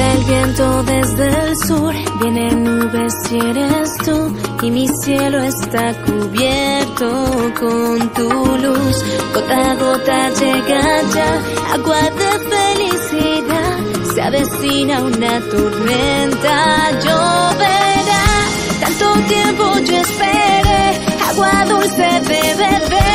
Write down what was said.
el viento desde el sur, vienen nubes y eres tú, y mi cielo está cubierto con tu luz. Gota a gota llega ya, agua de felicidad, se avecina una tormenta, lloverá. Tanto tiempo yo esperé, agua dulce de beber.